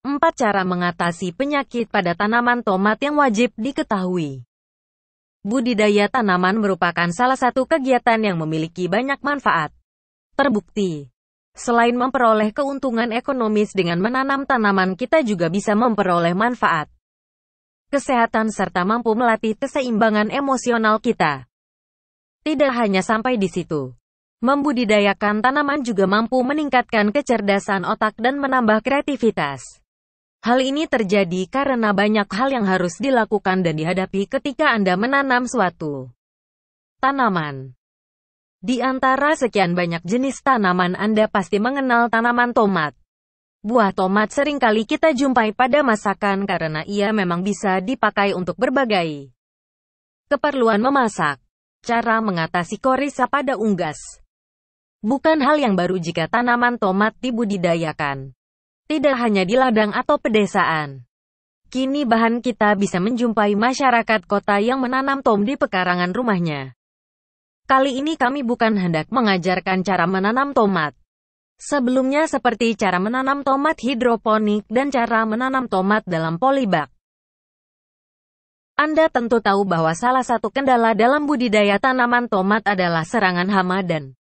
4 cara mengatasi penyakit pada tanaman tomat yang wajib diketahui. Budidaya tanaman merupakan salah satu kegiatan yang memiliki banyak manfaat. Terbukti, selain memperoleh keuntungan ekonomis dengan menanam tanaman kita juga bisa memperoleh manfaat kesehatan serta mampu melatih keseimbangan emosional kita. Tidak hanya sampai di situ. Membudidayakan tanaman juga mampu meningkatkan kecerdasan otak dan menambah kreativitas. Hal ini terjadi karena banyak hal yang harus dilakukan dan dihadapi ketika Anda menanam suatu tanaman. Di antara sekian banyak jenis tanaman Anda pasti mengenal tanaman tomat. Buah tomat sering kali kita jumpai pada masakan karena ia memang bisa dipakai untuk berbagai keperluan memasak. Cara mengatasi korisa pada unggas. Bukan hal yang baru jika tanaman tomat dibudidayakan. Tidak hanya di ladang atau pedesaan. Kini bahan kita bisa menjumpai masyarakat kota yang menanam tom di pekarangan rumahnya. Kali ini kami bukan hendak mengajarkan cara menanam tomat. Sebelumnya seperti cara menanam tomat hidroponik dan cara menanam tomat dalam polybag. Anda tentu tahu bahwa salah satu kendala dalam budidaya tanaman tomat adalah serangan hama dan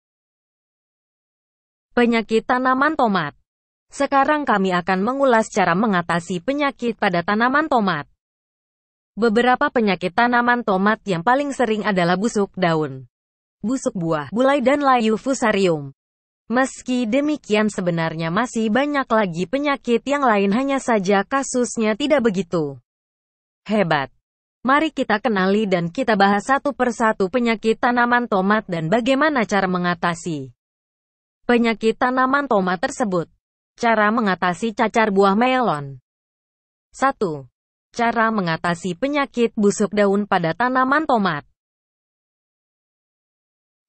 penyakit tanaman tomat. Sekarang kami akan mengulas cara mengatasi penyakit pada tanaman tomat. Beberapa penyakit tanaman tomat yang paling sering adalah busuk daun, busuk buah, bulai dan layu fusarium. Meski demikian sebenarnya masih banyak lagi penyakit yang lain hanya saja kasusnya tidak begitu hebat. Mari kita kenali dan kita bahas satu persatu penyakit tanaman tomat dan bagaimana cara mengatasi penyakit tanaman tomat tersebut. Cara mengatasi cacar buah melon 1. Cara mengatasi penyakit busuk daun pada tanaman tomat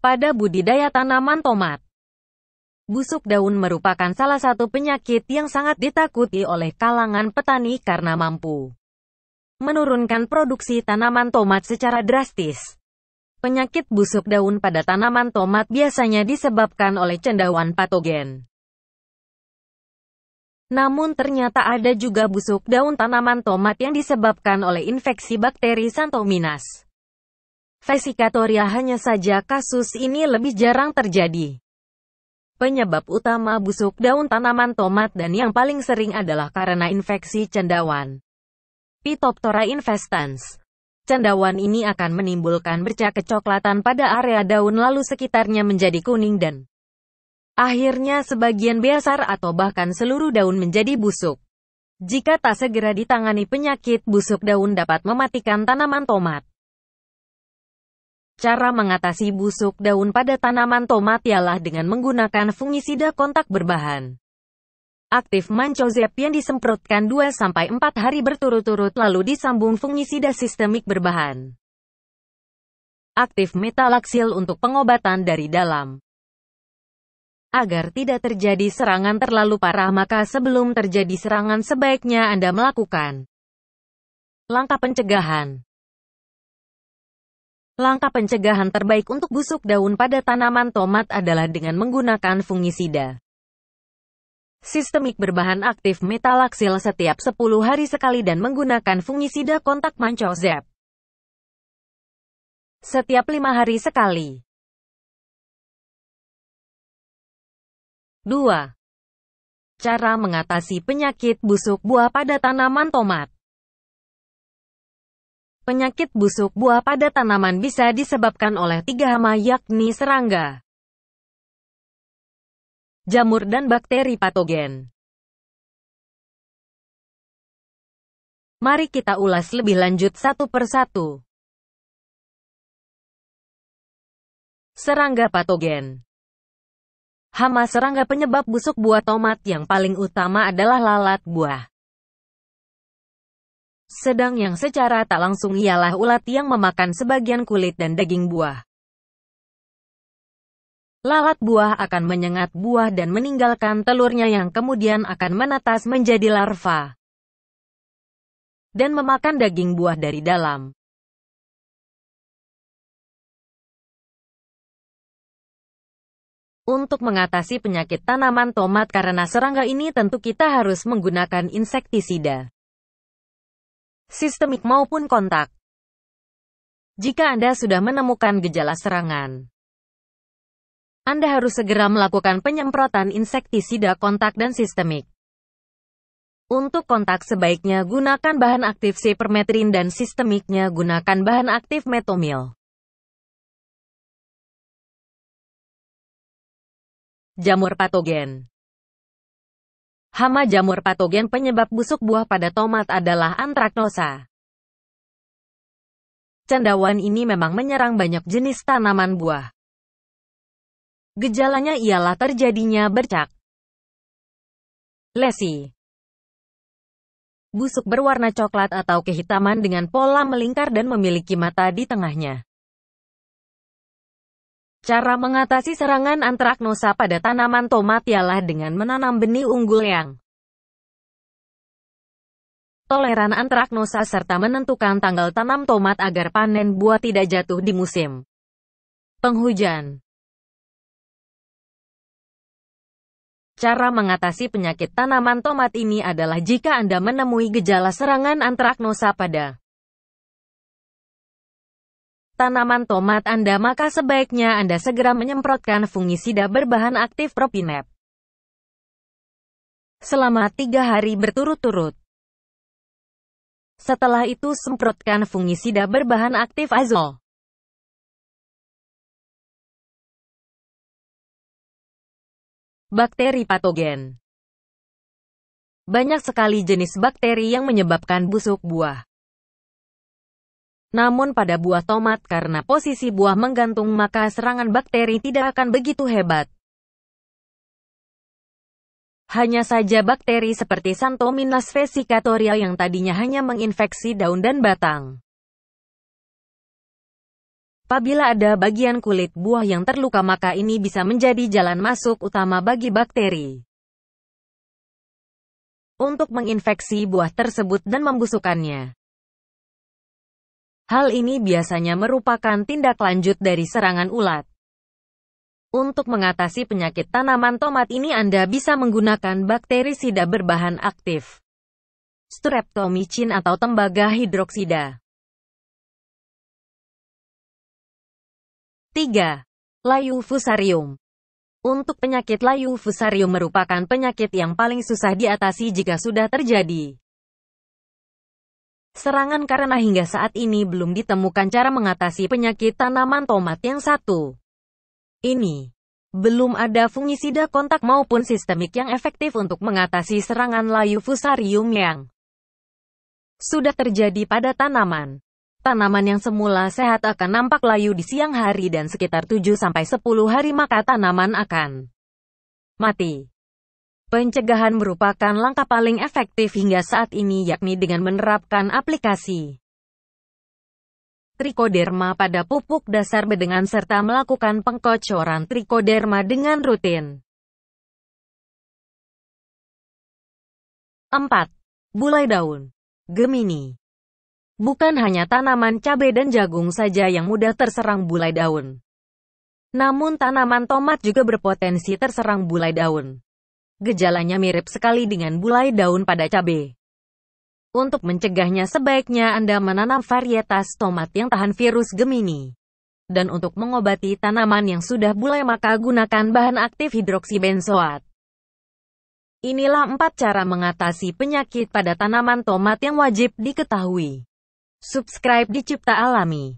Pada budidaya tanaman tomat, busuk daun merupakan salah satu penyakit yang sangat ditakuti oleh kalangan petani karena mampu menurunkan produksi tanaman tomat secara drastis. Penyakit busuk daun pada tanaman tomat biasanya disebabkan oleh cendawan patogen. Namun ternyata ada juga busuk daun tanaman tomat yang disebabkan oleh infeksi bakteri Santominas. Vesicatoria hanya saja kasus ini lebih jarang terjadi. Penyebab utama busuk daun tanaman tomat dan yang paling sering adalah karena infeksi cendawan. Phytophthora infestans. Cendawan ini akan menimbulkan bercak kecoklatan pada area daun lalu sekitarnya menjadi kuning dan akhirnya sebagian besar atau bahkan seluruh daun menjadi busuk. Jika tak segera ditangani penyakit busuk daun dapat mematikan tanaman tomat. Cara mengatasi busuk daun pada tanaman tomat ialah dengan menggunakan fungisida kontak berbahan aktif mancozeb yang disemprotkan 2-4 hari berturut-turut lalu disambung fungisida sistemik berbahan aktif metalaksil untuk pengobatan dari dalam. Agar tidak terjadi serangan terlalu parah maka sebelum terjadi serangan sebaiknya Anda melakukan langkah pencegahan. Langkah pencegahan terbaik untuk busuk daun pada tanaman tomat adalah dengan menggunakan fungisida. Sistemik berbahan aktif metalaksil setiap 10 hari sekali dan menggunakan fungisida kontak mancozeb. Setiap 5 hari sekali. 2. Cara mengatasi penyakit busuk buah pada tanaman tomat. Penyakit busuk buah pada tanaman bisa disebabkan oleh tiga hama yakni serangga, jamur dan bakteri patogen. Mari kita ulas lebih lanjut satu persatu. Serangga patogen Hama serangga penyebab busuk buah tomat yang paling utama adalah lalat buah. Sedang yang secara tak langsung ialah ulat yang memakan sebagian kulit dan daging buah. Lalat buah akan menyengat buah dan meninggalkan telurnya yang kemudian akan menetas menjadi larva dan memakan daging buah dari dalam. Untuk mengatasi penyakit tanaman tomat karena serangga ini tentu kita harus menggunakan insektisida. Sistemik maupun kontak. Jika Anda sudah menemukan gejala serangan, Anda harus segera melakukan penyemprotan insektisida kontak dan sistemik. Untuk kontak sebaiknya gunakan bahan aktif sipermetrin dan sistemiknya gunakan bahan aktif metomil. Jamur patogen Hama jamur patogen penyebab busuk buah pada tomat adalah antraknosa. Cendawan ini memang menyerang banyak jenis tanaman buah. Gejalanya ialah terjadinya bercak, lesi, busuk berwarna coklat atau kehitaman dengan pola melingkar dan memiliki mata di tengahnya. Cara mengatasi serangan antraknosa pada tanaman tomat ialah dengan menanam benih unggul yang toleran antraknosa serta menentukan tanggal tanam tomat agar panen buah tidak jatuh di musim penghujan. Cara mengatasi penyakit tanaman tomat ini adalah jika Anda menemui gejala serangan antraknosa pada tanaman tomat Anda maka sebaiknya Anda segera menyemprotkan fungisida berbahan aktif propinep. Selama tiga hari berturut-turut. Setelah itu semprotkan fungisida berbahan aktif azol. Bakteri patogen Banyak sekali jenis bakteri yang menyebabkan busuk buah. Namun pada buah tomat karena posisi buah menggantung maka serangan bakteri tidak akan begitu hebat. Hanya saja bakteri seperti Xanthominas vesicatoria yang tadinya hanya menginfeksi daun dan batang. Apabila ada bagian kulit buah yang terluka maka ini bisa menjadi jalan masuk utama bagi bakteri untuk menginfeksi buah tersebut dan membusukkannya. Hal ini biasanya merupakan tindak lanjut dari serangan ulat. Untuk mengatasi penyakit tanaman tomat ini Anda bisa menggunakan bakterisida berbahan aktif. Streptomycin atau tembaga hidroksida. 3. Layu fusarium. Untuk penyakit layu fusarium merupakan penyakit yang paling susah diatasi jika sudah terjadi. Serangan karena hingga saat ini belum ditemukan cara mengatasi penyakit tanaman tomat yang satu. Ini. Belum ada fungisida kontak maupun sistemik yang efektif untuk mengatasi serangan layu fusarium yang sudah terjadi pada tanaman. Tanaman yang semula sehat akan nampak layu di siang hari dan sekitar 7-10 hari maka tanaman akan mati. Pencegahan merupakan langkah paling efektif hingga saat ini yakni dengan menerapkan aplikasi trikoderma pada pupuk dasar bedengan serta melakukan pengkocoran trikoderma dengan rutin. 4. Bulai daun Gemini Bukan hanya tanaman cabai dan jagung saja yang mudah terserang bulai daun. Namun tanaman tomat juga berpotensi terserang bulai daun. Gejalanya mirip sekali dengan bulai daun pada cabai. Untuk mencegahnya sebaiknya Anda menanam varietas tomat yang tahan virus Gemini. Dan untuk mengobati tanaman yang sudah bulai maka gunakan bahan aktif hidroksibenzoat. Inilah empat cara mengatasi penyakit pada tanaman tomat yang wajib diketahui. Subscribe di Cipta Alami.